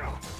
Go.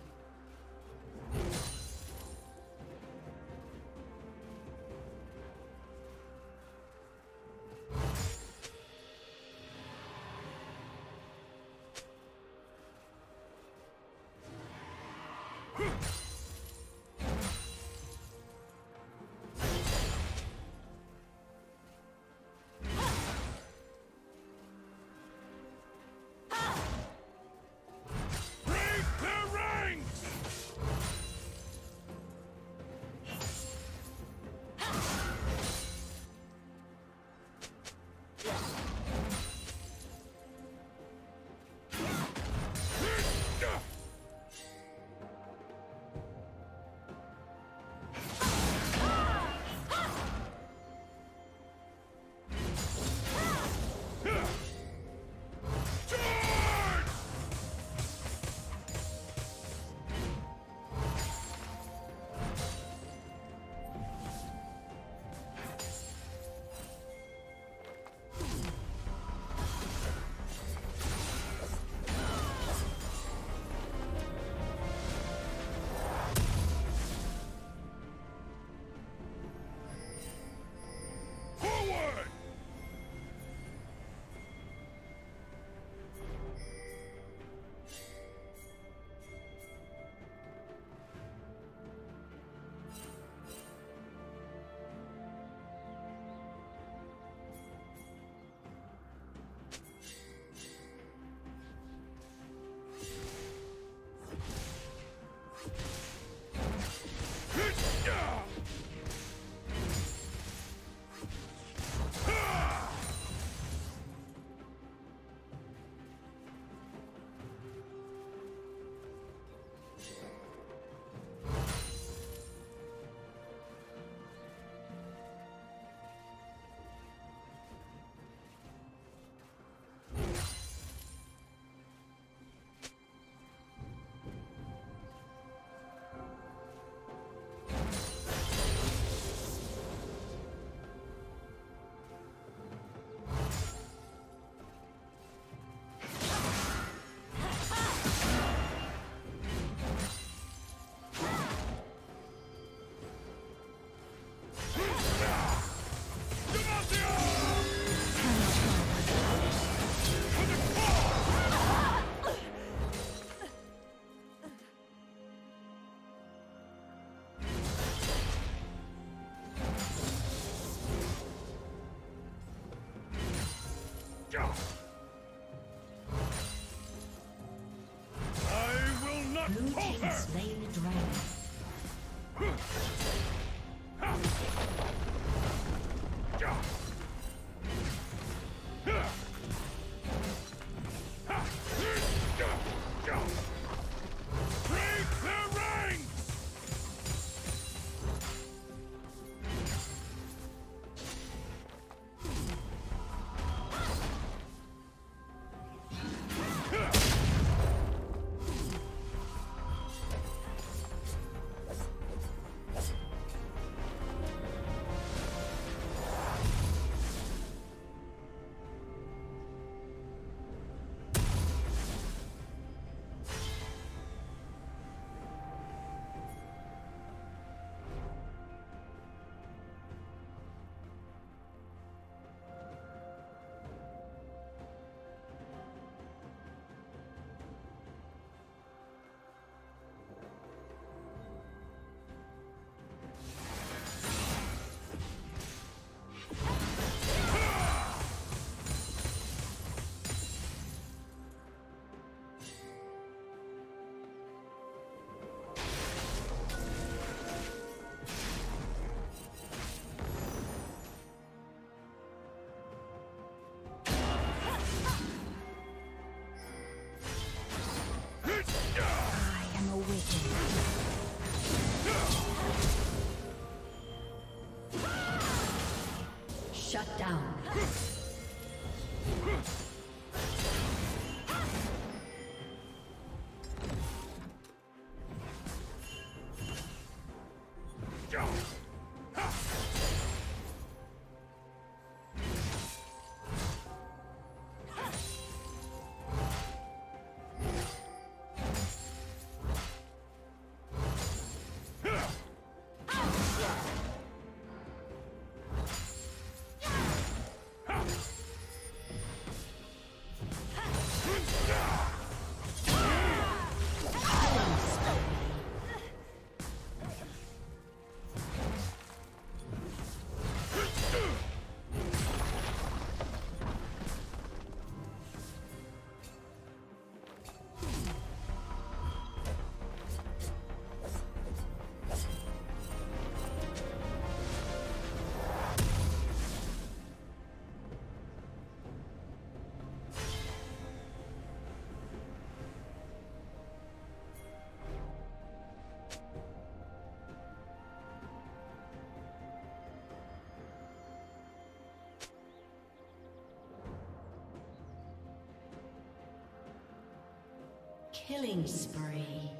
Killing spree.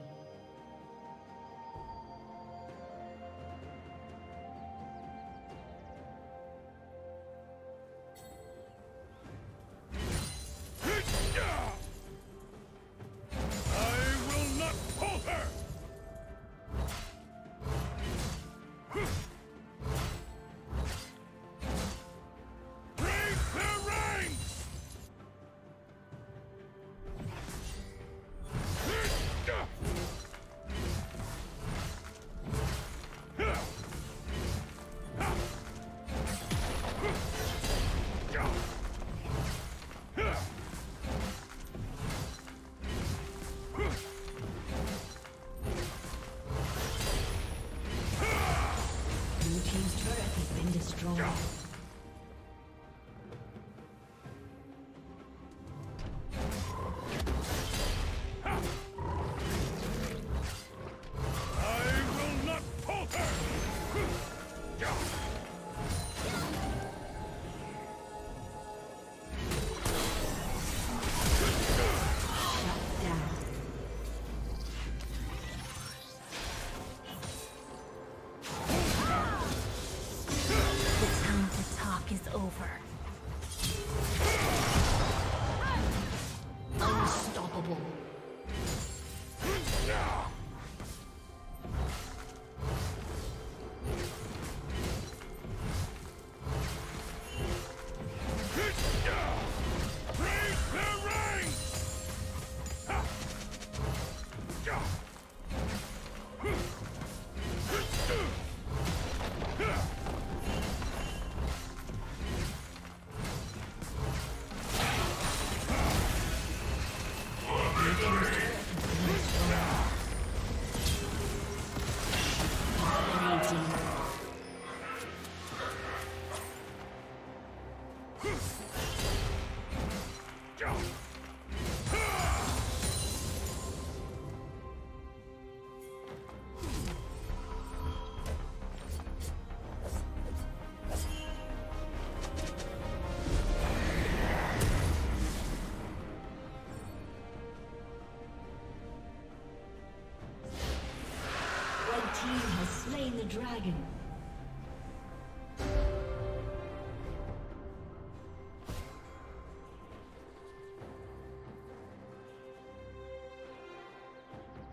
Dragon.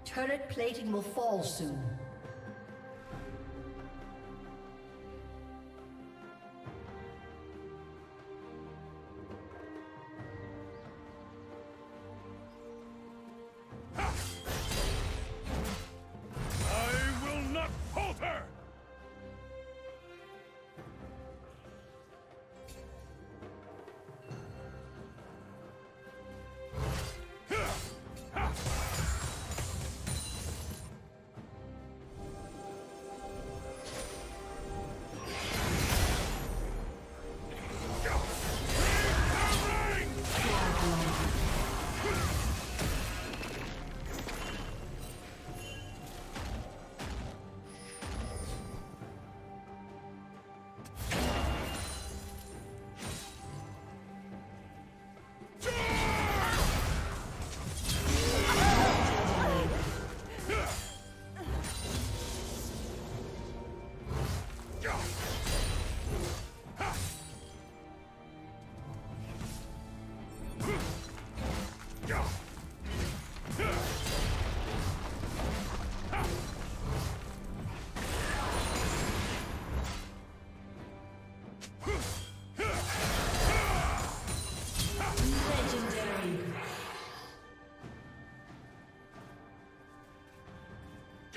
Turret plating will fall soon.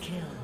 kill.